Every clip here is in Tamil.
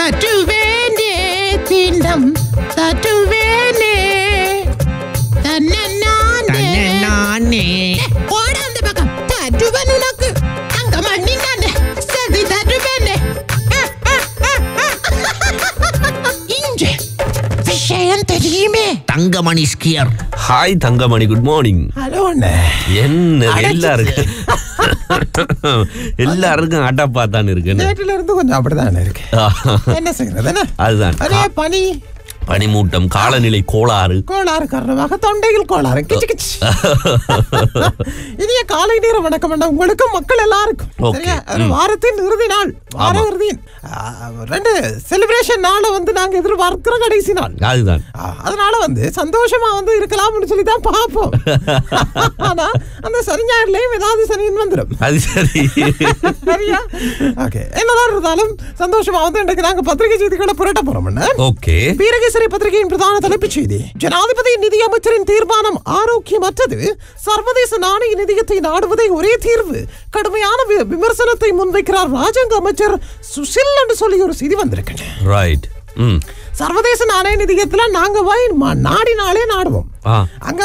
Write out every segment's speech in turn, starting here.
தட்டுவேனே திண்டம் தட்டுவேனே. தன்னே நானே. ஓட அந்த பக்கம். தட்டுவன் உனக்கு. அங்க மண்ணிங்கானே சதி தட்டுவேனே. இங்க விஷயம் தெரியுமே. Thangamani skier. Hi Thangamani. Good morning hello அண்ணே. என்ன. எல்லாருக்கும் எல்லாருக்கும் அடப்பா தான் இருக்கு? நேற்றுல இருந்து கொஞ்சம் அப்படிதான் இருக்கு என்ன செய்யறது? அதுதான் அதே பனி பனிமூட்டம் காலநிலை கோளாறு. கோளாறு காரணமாக தொண்டையில் கோளாறு. இனிய காலை நேர வணக்கம் அண்ணா. உங்களுக்கும் மக்கள் எல்லாருக்கும். வாரத்தின் இறுதி நாள். வார. இறுதி. ரெண்டு செலிப்ரேஷன் நாளை வந்து நாங்க எதிர்பார்க்கிற கடைசி நாள். அதுதான். அதனால வந்து சந்தோஷமா வந்து இருக்கலாம்னு சொல்லி தான் பார்ப்போம். ஆனா அந்த சனி ஞாயிறுலயும் ஏதாவது சனின்னு வந்துடும் அது சரி. சரியா? ஓகே. என்னதான் இருந்தாலும் சந்தோஷமா வந்து இன்றைக்கு நாங்க பத்திரிகை செய்திகளை புரட்ட போறோம் என்ன ஓகே. வீரகேசரி பத்திரிகையின் பிரதான தலைப்புச் செய்தி. ஜனாதிபதி நிதியமைச்சரின் தீர்மானம் ஆரோக்கியமற்றது. சர்வதேச நாணய நிதியத்தை நாடுவதே ஒரே தீர்வு. கடுமையான விமர்சனத்தை முன்வைக்கிறார் ராஜாங்க அமைச்சர் சுசில் என்று சொல்லி ஒரு செய்தி வந்திருக்கேன் ரைட் சர்வதேச நாணய நிதியத்துல நாங்க போய் நாடினாலே நாடுவோம். அங்க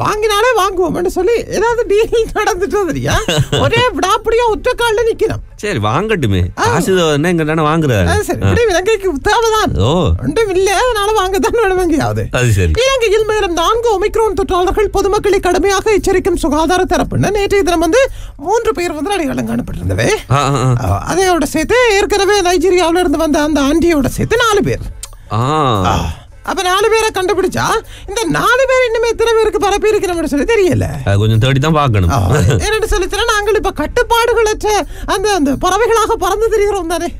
வாங்கினாலே வாங்குவோம் சொல்லி ஏதாவது டீல் நடந்துட்டு தெரியா? ஒரே விடாப்படியா ஒற்ற கால்ல சரி வாங்கட்டுமே. காசு எங்க தானே வாங்குறாரு. சரி இலங்கைக்கு தேவைதான். ஓ. ஒன்றும் இல்லை அதனால வாங்கத்தான் வேணும் எங்கேயாவது அது சரி. இலங்கையில் மேலும் நான்கு ஒமிக்ரோன் தொற்றாளர்கள் பொதுமக்களை கடுமையாக எச்சரிக்கும் சுகாதார தரப்புன்னு நேற்றைய தினம் வந்து மூன்று பேர் வந்து அடையாளம் காணப்பட்டிருந்தவை அதையோட சேர்த்து ஏற்கனவே நைஜீரியாவுல இருந்து வந்த அந்த ஆண்டியோட சேர்த்து நாலு பேர். ஆ. அப்ப நாலு பேரை கண்டுபிடிச்சா? இந்த நாலு பேர் இன்னுமே எத்தனை பேருக்கு பரப்பி இருக்கிறோம்னு சொல்லி தெரியல. கொஞ்சம் தேடி தான் பார்க்கணும் என்னன்னு சொல்லிச்சுன்னா நாங்கள் இப்ப கட்டுப்பாடுகளற்ற அந்த அந்த பறவைகளாக பறந்து திரிகிறோம் தானே.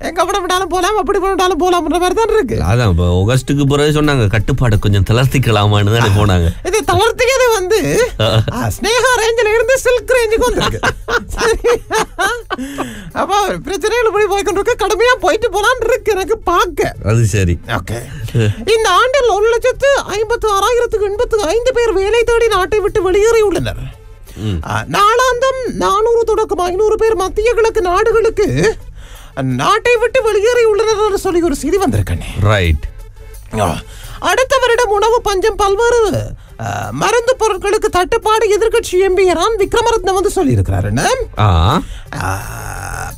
எங்க அப்படி விட்டாலும் போலாம் அப்படி விட்டாலும் போலாம்ன்ற மாதிரி தான் இருக்கு. அதான் இப்போ ஆகஸ்ட்டுக்கு பிறகு சொன்னாங்க கட்டுப்பாடு கொஞ்சம் தளர்த்திக்கலாமான்னு தானே போனாங்க. இது தளர்த்தியது வந்து ஸ்னேகா ரேஞ்சில இருந்து சில்க் ரேஞ்சுக்கு வந்திருக்கு? அப்போ பிரச்சனைகள் இப்படி போய்க்கொண்டிருக்கு கடுமையா போயிட்டு போலான்னு இருக்கு எனக்கு பார்க்க. அது சரி. ஓகே. இந்த ஆண்டில் ஒரு லட்சத்து ஐம்பத்து ஆறாயிரத்துக்கு எண்பத்து ஐந்து பேர் வேலை தேடி நாட்டை விட்டு வெளியேறியுள்ளனர் நாளாந்தம் நானூறு தொடக்கம் ஐநூறு பேர் மத்திய கிழக்கு நாடுகளுக்கு நாட்டை விட்டு வெளியேறியுள்ளனர் என்று சொல்லி ஒரு செய்தி வந்திருக்கேன் ரைட். அடுத்த வருடம் உணவு பஞ்சம் பல்வேறு மருந்து பொருட்களுக்கு தட்டுப்பாடு எதிர்க்கட்சி எம்பி ராம் விக்ரமரத்ன வந்து? ஆ. ஆ,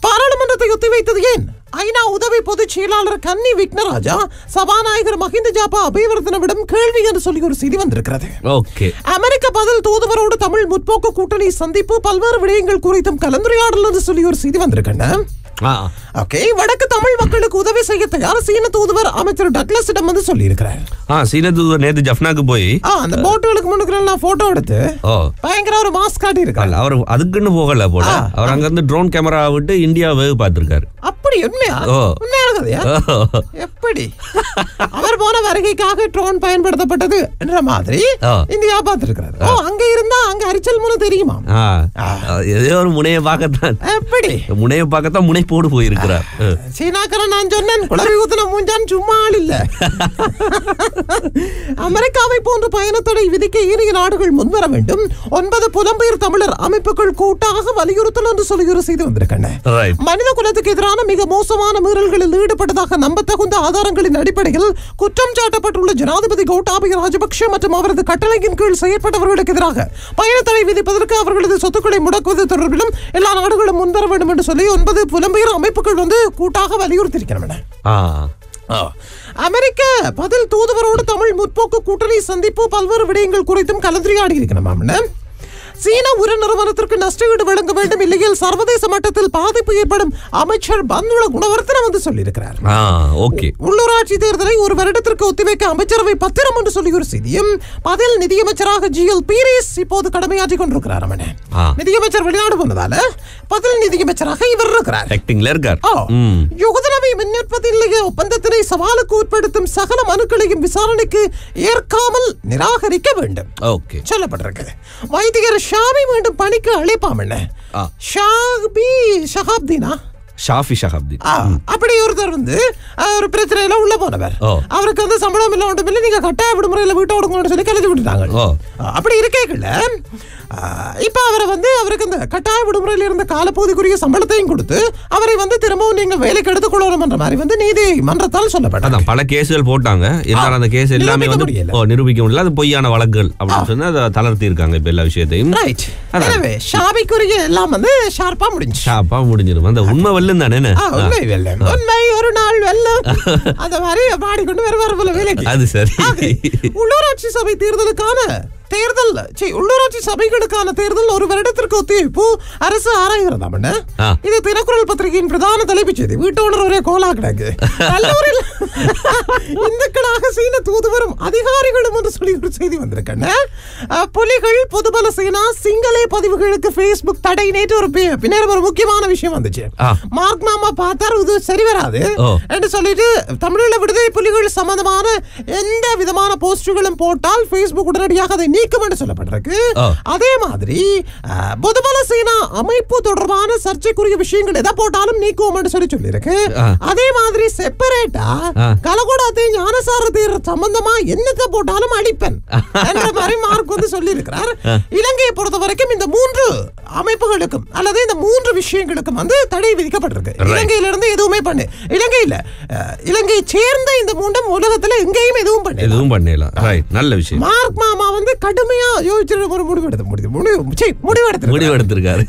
பாராளுமன்றத்தை ஒத்திவைத்தது ஏன்? ஐநா உதவி பொதுச் செயலாளர் கன்னி விக்னராஜா சபாநாயகர் மஹிந்த ஜாபா அபயவர்தனவிடம் கேள்வி என்று சொல்லி ஒரு செய்தி வந்திருக்கிறது. ஓகே. அமெரிக்க பதில் தூதுவரோடு தமிழ் முற்போக்கு கூட்டணி சந்திப்பு பல்வேறு விடயங்கள் குறித்தும் கலந்துரையாடல் என்று சொல்லி ஒரு செய்தி வந்திருக்கேன் ஓகே வடக்கு தமிழ் மக்களுக்கு உதவி செய்ய தயார் சீன தூதுவர் அமைச்சர் டக்ளஸிடம் வந்து சொல்லியிருக்கிறார். ஆ சீன தூதர் நேத்து ஜஃப்னாக்கு போய் ஆ அந்த போட்டுகளுக்கு முன்னுக்கு நான் போட்டோ எடுத்து பயங்கர ஒரு மாஸ்க் காட்டி இருக்காரு அவர் அதுக்குன்னு போகல போல. அவர் அங்க இருந்து ட்ரோன் கேமரா விட்டு இந்தியா வேவு பார்த்திருக்காரு அப்படி உண்மையா. உண்மையான கதையா. எப்படி? அவர் போன வருகைக்காக ட்ரோன் பயன்படுத்தப்பட்டது என்ற மாதிரி. இந்தியா பார்த்திருக்கிறாரு. ஓ அங்க இருந்தா அங்க அரிச்சல் முனை தெரியுமா ஏதோ ஒரு முனையை பார்க்கத்தான். எப்படி? முனையை பார்க்கத்தான் முனைப்போடு போயிருக்கிறார். ஆ. சீனாக்காரன் நான் சொன்னேன் குளவி ஊத்துன மூஞ்சான் சும்மா ஆள் இல்ல. அமெரிக்காவை போன்ற பயணத்தடை விதிக்க ஈரிய நாடுகள் முன்வர வேண்டும். ஒன்பது புலம்பெயர் தமிழர் அமைப்புகள் கூட்டாக வலியுறுத்தல் என்று சொல்லி ஒரு செய்தி வந்திருக்கேன் மனித குலத்துக்கு எதிரான மிக மோசமான மீறல்களில் ஈடுபட்டதாக நம்பத்தகுந்த ஆதாரங்களின் அடிப்படையில் குற்றம் சாட்டப்பட்டுள்ள ஜனாதிபதி கோட்டாபய ராஜபக்ஷ மற்றும் அவரது கட்டளையின் கீழ் செயற்பட்டவர்களுக்கு எதிராக பயணத்தடை விதிப்பதற்கு அவர்களது சொத்துக்களை முடக்குவது தொடர்பிலும் எல்லா நாடுகளும் முன்வர வேண்டும் என்று சொல்லி ஒன்பது புலம்பெயர் அமைப்புகள் வந்து கூட்டாக வலியுறுத்தியிருக்கின்றன. ஆ. அமெரிக்க பதில் தூதுவரோடு தமிழ் முற்போக்கு கூட்டணி சந்திப்பு பல்வேறு விடயங்கள் குறித்தும் கலந்துரையாடி இருக்கிறோம் சீன உர நிறுவனத்திற்கு நஷ்டஈடு வழங்க வேண்டும் இல்லையில் சர்வதேச மட்டத்தில் பாதிப்பு ஏற்படும் அமைச்சர் பந்துள குணவர்த்தன வந்து சொல்லியிருக்கிறார். ஓகே. உள்ளூராட்சி தேர்தலை ஒரு வருடத்திற்கு ஒத்திவைக்க அமைச்சரவை பத்திரம் என்று சொல்லி ஒரு செய்தியும் பதில் நிதியமைச்சராக ஜி எல் பீரிஸ் இப்போது கடமையாற்றிக் கொண்டிருக்கிறார் அவனே. நிதியமைச்சர் வெளிநாடு போனதால பதில் நிதியமைச்சராக இவர் இருக்கிறார். இருக்கார். யுகதனவை மின் உற்பத்தி நிலைய ஒப்பந்தத்தினை சவாலுக்கு உட்படுத்தும் சகல மனுக்களையும் விசாரணைக்கு ஏற்காமல் நிராகரிக்க வேண்டும். ஓகே. சொல்லப்பட்டிருக்கு. வைத்தியர் ஷாமி மீண்டும் பணிக்கு அழைப்பாம் என்ன. ஷாபி ஷஹாப்தீனா ஷாஃபி ஷஹாப்தீன் ஆ, அப்படி ஒருத்தர் வந்து ஒரு பிரச்சனையில உள்ள போனவர். அவருக்கு வந்து சம்பளம் இல்ல ஒன்றும் இல்லை நீங்க கட்டாய விடுமுறையில வீட்டை விடுங்கன்னு சொல்லி கிளச்சி விட்டுட்டாங்க. அப்படி இருக்கேக்கல இப்ப அவரை வந்து அவருக்கு இந்த கட்டாய விடுமுறையில இருந்த காலப்பகுதிக்குரிய சம்பளத்தையும் கொடுத்து அவரை வந்து திரும்பவும் நீங்க வேலைக்கு எடுத்துக்கொள்ளணும் என்ற மாதிரி வந்து நீதி மன்றத்தால் சொல்லப்பட்டது. பல கேஸுகள் போட்டாங்க. இருந்தாலும் அந்த கேஸ் எல்லாமே வந்து நிரூபிக்க முடியல. அது பொய்யான வழக்குகள் அப்படின்னு சொன்னா அதை தளர்த்தி இருக்காங்க இப்ப எல்லா விஷயத்தையும். ஷாபிக்குரிய எல்லாம் வந்து ஷார்ப்பா முடிஞ்சு ஷாப்பா முடிஞ்சிடும். அந்த உண்மை வெல்லும் தானே என்ன? ஆ, உண்மை வெல்லம் உண்மை ஒரு நாள் வெல்லம் அந்த மாதிரி பாடிக்கொண்டு வருவார் போல வேலைக்கு அது சரி ஆகை, உள்ளூராட்சி சபை தேர்தலுக்கான தேர்தல் உள்ளூராட்சி சபைகளுக்கான தேர்தல் ஒரு வருடத்திற்கு ஒத்திவைப்பு அரசு ஆராய்கிறதாம் என்ன? ஆ. இது தினக்குரல் பத்திரிகையின் பிரதான தலைப்புச் செய்தி வீட்டோனர் ஒரே கோலா கிடக்கு கல்லூரில் இந்துக்களாக சீன தூதுவரும் அதிகாரிகளும் என்று சொல்லி ஒரு செய்தி வந்திருக்கேன் புலிகள் பொதுபல சேனா சிங்களே பதிவுகளுக்கு Facebook தடை நேற்று ஒரு பின்னர் ஒரு முக்கியமான விஷயம் வந்துச்சு. மார்க் மாமா பார்த்தார் இது சரி வராது. என்று சொல்லிட்டு தமிழீழ விடுதலை புலிகள் சம்பந்தமான எந்த விதமான போஸ்டுகளும் போட்டால் Facebook உடனடியாக அதை நீக்கும் என்று சொல்லப்பட்டிருக்கு. அதே மாதிரி பொதுபல சேனா அமைப்பு தொடர்பான சர்ச்சைக்குரிய விஷயங்கள் எதை போட்டாலும் நீக்குவோம் என்று சொல்லி சொல்லியிருக்கு. அதே மாதிரி செப்பரேட்டா ஆ. கலகோடாத்தை ஞானசாரத்தை சம்பந்தமா என்னத்தை போட்டாலும் அடிப்பேன் என்ற மாதிரி மார்க் வந்து சொல்லி இருக்கிறார் இலங்கையை பொறுத்த வரைக்கும் இந்த மூன்று அமைப்புகளுக்கும் அல்லது இந்த மூன்று விஷயங்களுக்கும் வந்து தடை விதிக்கப்பட்டிருக்கு. Right. இலங்கையில இருந்து எதுவுமே பண்ணு. இலங்கையில இலங்கையை சேர்ந்த இந்த மூன்றும் உலகத்துல எங்கேயும் எதுவும் பண்ணு எதுவும் பண்ணலாம் ரைட் நல்ல விஷயம். மார்க் மாமா வந்து கடுமையா யோசிச்சு ஒரு முடிவு எடுத்து முடிவு முடிவு முடிவு எடுத்து முடிவு எடுத்திருக்காரு.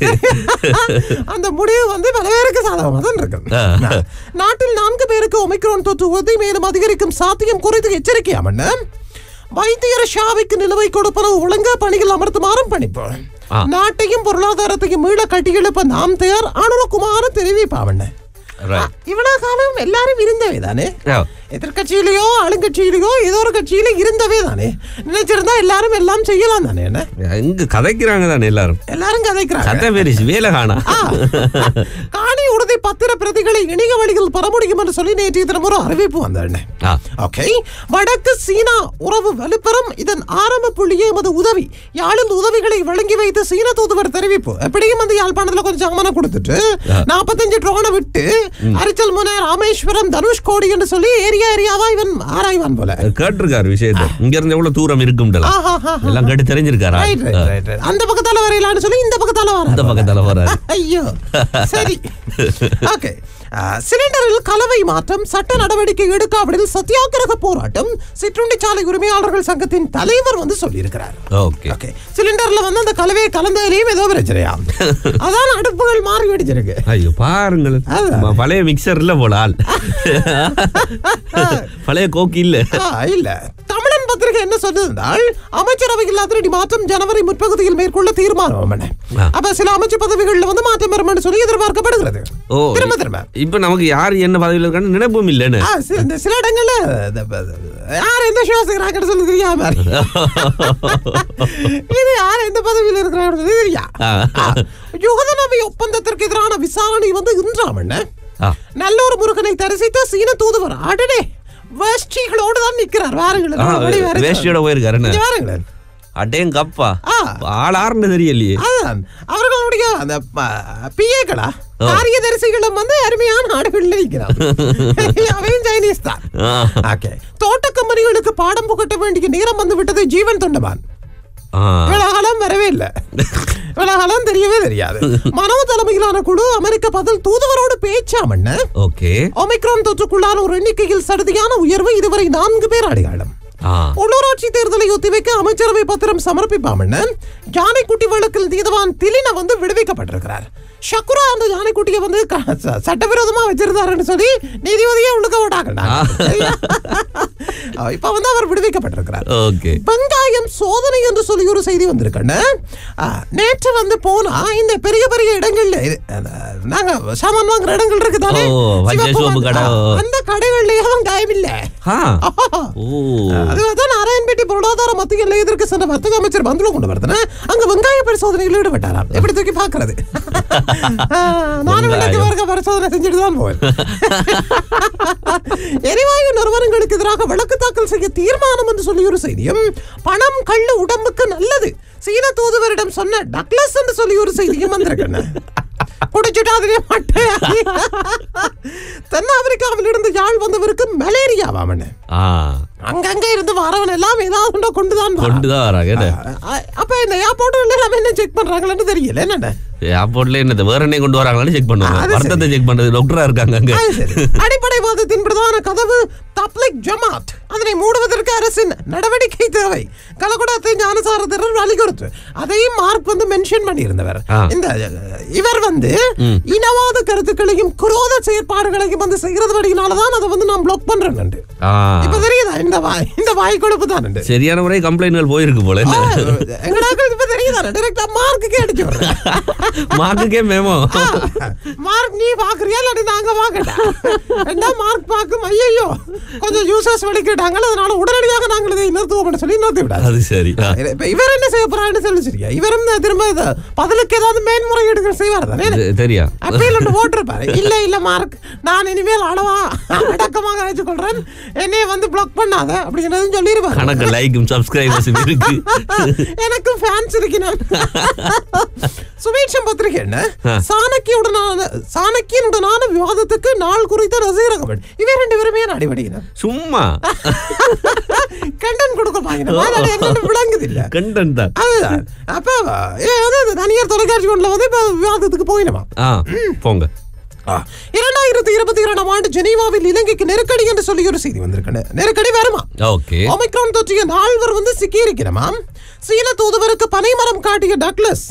அந்த முடிவு வந்து பல பேருக்கு சாதகமாக தான் இருக்கு. நாட்டில் நான்கு பேருக்கு ஒமிக்ரான் தொற்று உறுதி மேலும் அதிகரிக்கும் சாத்தியம் குறித்து எச்சரிக்கையாமன்னு வைத்தியர் ஷாவிக்கு நிலுவை கொடுப்பனவு ஒழுங்கா பணிகள் அமர்த்துமாறும் பணிப்பு. ஆ. நாட்டையும் பொருளாதாரத்தையும் மீள கட்டியெழுப்ப நாம் தயார் அனுரகுமார தெரிவிப்பாவண்ண ரைட் இவ்வளவு காலம் எல்லாரும் இருந்தவே தானே எதிர்கட்சியிலயோ ஆளுங்கட்சியிலயோ ஏதோ ஒரு கட்சியில இருந்தவே தானே. நினைச்சிருந்தா எல்லாரும் எல்லாம் செய்யலாம் தானே என்ன? இங்க கதைக்கிறாங்க தானே எல்லாரும். எல்லாரும் கதைக்கிறாங்க. கதை பெரிசு வேலை காணா. காணி உறுதி பத்திர பிரதிகளை இணைய வழியில் பெற முடியும் என்று சொல்லி நேற்றைய தினம் ஒரு அறிவிப்பு வந்தேன். ஓகே. வடக்கு சீனா உறவு வலுப்பெறும். இதன் ஆரம்ப புள்ளியே எமது உதவி. யாழில் உதவிகளை வழங்கி வைத்து சீன தூதுவர் தெரிவிப்பு. எப்படியும் வந்து யாழ்ப்பாணத்துல கொஞ்சம் அமனம் கொடுத்துட்டு நாற்பத்தஞ்சு ட்ரோனை விட்டு அரிச்சல் முனை ராமேஸ்வரம் தனுஷ்கோடி என்று சொல்லி ஏரியா ஏரியாவா இவன் ஆராய்வான் போல. கேட்டிருக்காரு விஷயத்தை. இங்க இருந்து எவ்வளவு தூரம் இருக்கும்டலாம் ஆஹா எல்லாம் கேட்டு தெரிஞ்சிருக்காரா. அந்த பக்கத்தால வரையலான்னு சொல்லி இந்த பக்கத்தால வர அந்த பக்கத்தால வராரு. ஐயோ. சரி. ஓகே சிலிண்டரில் கலவை மாற்றம் சட்ட நடவடிக்கை எடுக்காவிடில் சத்தியாகிரக போராட்டம் சிற்றுண்டிச்சாலை உரிமையாளர்கள் சங்கத்தின் தலைவர் வந்து சொல்லியிருக்கிறார். ஓகே. ஓகே. சிலிண்டர்ல வந்து அந்த கலவையை கலந்ததிலையும் ஏதோ பிரச்சனையா அதான் அடுப்புகள் மாறி வெடிச்சிருக்கு. ஐயோ பாருங்கள். பழைய மிக்சர் இல்ல போல ஆள். பழைய கோக்கி இல்ல. இல்ல. தமிழன் பத்திரிகை என்ன சொன்னதால் அமைச்சரவையில் அதிரடி மாற்றம் ஜனவரி முற்பகுதியில் மேற்கொள்ள தீர்மானம். அப்ப சில அமைச்சு பதவிகள்ல வந்து மாற்றம் வரும் சொல்லி எதிர்பார்க்கப்படுகிறது. ஓ திரும்ப திரும்ப. இப்ப நமக்கு யார் என்ன பதவியில் இருக்கான்னு நினைப்பும் இல்லைன்னு. சில இடங்கள்ல யார் எந்த சுவாசிக்கிறாங்கன்னு சொல்லி தெரியாம இது யார் எந்த பதவியில் இருக்கிறாங்கன்னு சொல்லி தெரியா. யுகதனவி ஒப்பந்தத்திற்கு எதிரான விசாரணை வந்து இன்றாம் என்ன ஆ. நல்லூர் முருகனை தரிசித்த சீன தூதுவர் அடடே வேஷ்டிகளோடு தான் நிக்கிறார் வாருங்களேன். வேஷ்டியோட போயிருக்காரு வாருங்களேன் அடேங்கப்பா. ஆள் ஆறுன்னு தெரியலையே. அவர்களுடைய அந்த பிஏக்களா. காரியதரிசிகளும் வந்து அருமையான ஆடுகள்ல நிற்கிறான் அவையும் சைனீஸ் தான். ஓகே. தோட்ட கம்பெனிகளுக்கு பாடம் புகட்ட வேண்டிய நேரம் வந்து விட்டது ஜீவன் தொண்டமான். ஆ. இவ்வளவு வரவே இல்லை. இவ்வளவு தெரியவே தெரியாது. மனோ தலைமையிலான குழு அமெரிக்க பதில் தூதுவரோடு பேச்சாமண்ண ஓகே. ஒமிக்ரான் தொற்றுக்குள்ளான ஒரு எண்ணிக்கையில் சடுதியான உயர்வு இதுவரை நான்கு பேர் அடையாளம். உள்ளூராட்சி தேர்தலை ஒத்திவைக்க அமைச்சரவை பத்திரம் சமர்ப்பிப்பாமன்னு ஜானைக்குட்டி வழக்கில் நீதவான் திலின வந்து விடுவிக்கப்பட்டிருக்கிறார். ஷக்குரா அந்த ஜானைக்குட்டியை வந்து க- ச- சட்டவிரோதமா வச்சிருந்தாருன்னு சொல்லி நீதிபதியே உள்ளுக்க விட்டாங்க. இப்ப வந்து அவர் விடுவிக்கப்பட்டிருக்கிறார். ஓகே. வெங்காயம் சோதனை என்று சொல்லி ஒரு செய்தி வந்திருக்கண்ண நேற்று வந்து போனா இந்த பெரிய பெரிய இடங்கள்ல நாங்க சாமான் வாங்குற இடங்கள் இருக்கு தானே. அந்த கடைகள்லயே. ஆஹா. ஓ. அதுதான் நாராயண்பேட்டை பொருளாதார மத்திய நிலையத்திற்கு சென்ற வர்த்தக அமைச்சர் பந்துல கொண்டு வருதுன்னா அங்க வெங்காய பரிசோதனையில் ஈடுபட்டாராம். எப்படி தூக்கி பாக்குறது நானும். வரைக்கும் பரிசோதனை செஞ்சுட்டு தான் போவேன் எரிவாயு நிறுவனங்களுக்கு எதிராக வழக்கு தாக்கல் செய்ய தீர்மானம் என்று சொல்லி ஒரு செய்தியும் பணம் கள்ளு உடம்புக்கு நல்லது. சீன தூதுவரிடம் சொன்ன டக்ளஸ் என்று சொல்லி ஒரு செய்தியும் வந்திருக்கேன் குடிச்சுட்டு அதிலே தென்னாப்பிரிக்காவிலிருந்து யாழ் வந்தவருக்கு மலேரியாவாமண்ணே ஆ. அங்கங்க இருந்து வரவன் எல்லாம் ஏதாவது ஒன்றை. கொண்டுதான் வராங்க என்ன? அ- அப்ப இந்த ஏர்போர்ட் எல்லாம் என்ன செக் பண்றாங்களான்னு தெரியல என்னண்ணே ஏர்போர்ட்ல என்னது? வேற என்ன கொண்டு வராங்களான்னு செக் பண்ணுவாங்க. வருத்தத்தை செக் பண்றது. டாக்டரா இருக்காங்க அங்க. அது சரி. அடிப்படைவாதத்தின் பிரதான கதவு தப்லிக் ஜமாத் அதனை மூடுவதற்கு அரசின் நடவடிக்கை தேவை. கலகுடத்தை ஞானசாரதர் வலியுறுத்து அதையும் மார்க் வந்து மென்ஷன் பண்ணியிருந்தவர். இந்த இவர் வந்து இனவாத கருத்துக்களையும் குரோத செயற்பாடுகளையும் வந்து செய்கிறது வழியினாலதான் அதை வந்து நான் பிளாக் பண்றேன் இப்ப தெரியுதா இந்த வாய் இந்த வாய் கொழுப்பு தான் சரியான முறை கம்ப்ளைண்ட்கள் போயிருக்கு போல. தெரியுதா டைரக்டா மார்க்குக்கே அடிச்சு மார்க்குக்கே மேமோ மார்க் நீ பாக்குறியா இல்லாட்டி நாங்க பாக்கட்டா? என்ன மார்க் பாக்கும் ஐயோ கொஞ்சம் யூசர்ஸ் வெளிக்கிட்டாங்க அதனால உடனடியாக நாங்கள் இதை நிறுத்துவோம் சொல்லி நிறுத்தி விடாது அது சரி. இப்ப இவர் என்ன செய்ய போறாருன்னு சொல்லி சரியா இவரும் திரும்ப பதிலுக்கு ஏதாவது மேன்முறையீடுகள் செய்வார் தானே? தெரியா அப்பீல் ஒன்று போட்டிருப்பாரு. இல்ல இல்ல மார்க் நான் இனிமேல் அளவா அடக்கமாக வச்சுக்கொள்றேன் என்னைய வந்து பிளாக் பண்ணாத அப்படிங்கிறதும் சொல்லிருப்பாரு. கணக்கு லைக்கும் சப்ஸ்கிரைபர்ஸும் இருக்கு. எனக்கும் ஃபேன்ஸ் இருக்கிறேன் சுபீட்சம் பத்திரிகை என்ன. சாணக்கியுடனான சாணக்கியனுடனான விவாதத்துக்கு நாள் குறித்த ரசிகரகமன் இவை ரெண்டு பேருமே அடிபடிக்கிறார் சும்மா. கண்டன் கொடுக்க விளங்குது இல்ல கண்டன் தான். அதுதான். அப்ப அதாவது தனியார் தொலைக்காட்சி ஒன்றில் வந்து இப்ப விவாதத்துக்கு போயிடுமா போங்க. இரண்டாயிரத்தி இருபத்தி இரண்டாம் ஆண்டு ஜெனீவாவில் இலங்கைக்கு நெருக்கடி என்று சொல்லி ஒரு செய்தி வந்திருக்கு. நெருக்கடி வருமா? ஓகே. ஒமிக்ரான் தொற்றிய நால்வர் வந்து சிக்கியிருக்கிறமாம் சீன தூதுவருக்கு பனைமரம் காட்டிய டக்ளஸ்.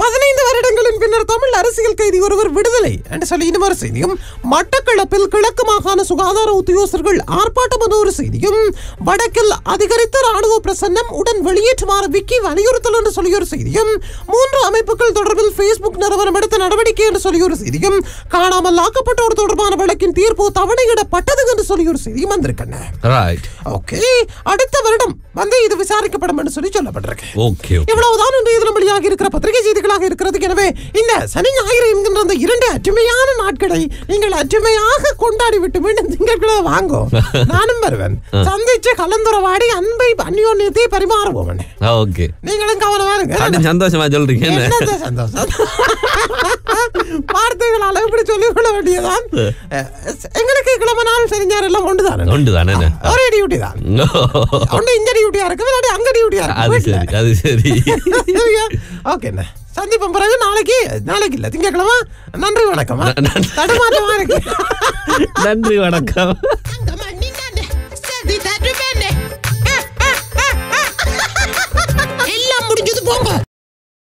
பதினைந்து வருடங்களின் பின்னர் தமிழ் அரசியல் கைதி ஒருவர் விடுதலை என்று சொல்லி இன்னொரு செய்தியும். மட்டக்களப்பில் கிழக்கு மாகாண சுகாதார உத்தியோகஸ்தர்கள் ஆர்ப்பாட்டம் என்ற ஒரு செய்தியும் வடக்கில் அதிகரித்த ராணுவ பிரசன்னம் உடன் வெளியேற்றுமாறு விக்கி வலியுறுத்தல் என்று சொல்லி ஒரு செய்தியும் மூன்று அமைப்புகள் தொடர்பில் Facebook நிறுவனம் எடுத்த நடவடிக்கை என்று சொல்லி ஒரு செய்தியும் காணாமல் ஆக்கப்பட்டோர் தொடர்பான வழக்கின் தீர்ப்பு தவணையிடப்பட்டது என்று சொல்லி ஒரு செய்தியும் வந்திருக்கன ரைட் ஓகே அடுத்த வருடம் வந்து இது விசாரிக்கப்படும் என்று சொல்லி சொல்லப்பட்டிருக்கு. ஓகே இவ்வளவுதான் இன்றைய தினம் வெளியாக இருக்கிற பத்திரிகை செய்திகளாக இருக்கிறது. எனவே இந்த சனி ஞாயிறு என்கின்ற அந்த இரண்டு அற்றுமையான நாட்களை நீங்கள் அற்றுமையாக கொண்டாடி விட்டு மீண்டும் திங்கட்கிழமை வாங்கோ நானும் வருவேன். சந்திச்சு கலந்துரவாடி அன்பை அந்யோன்யத்தை பரிமாறுவோம். ஓகே. நீங்களும் கவனமா இருங்க. சந்தோஷமா சொல்றீங்க சந்தோஷம்? வார்த்தைகளால் இப்படி சொல்லிக் கொள்ள வேண்டியதான் எங்களுக்கு கிழமை நாள் செஞ்சார் எல்லாம் உண்டு தானே என்ன? ஒரே டியூட்டி தான். ஒன்று இந்த டியூட்டியா இருக்கு இல்லாட்டி அங்க டியூட்டியா அது இருக்கு சரி அது சரி. ஓகே சந்திப்போம் பிறகு நாளைக்கு நாளைக்கு இல்ல திங்கக்கிழமை நன்றி வணக்கம் தடுமாற்றமா இருக்கு. நன்றி வணக்கம். எல்லாம் முடிஞ்சது போங்க.